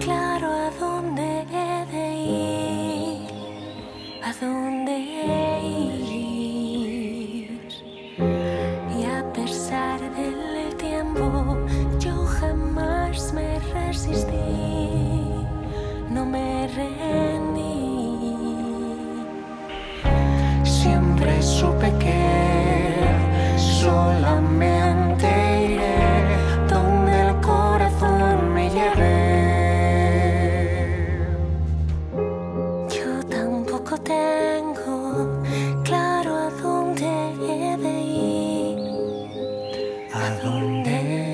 claro a dónde he de ir, a dónde he ir. Y a pesar del tiempo, yo jamás me resistí. あのね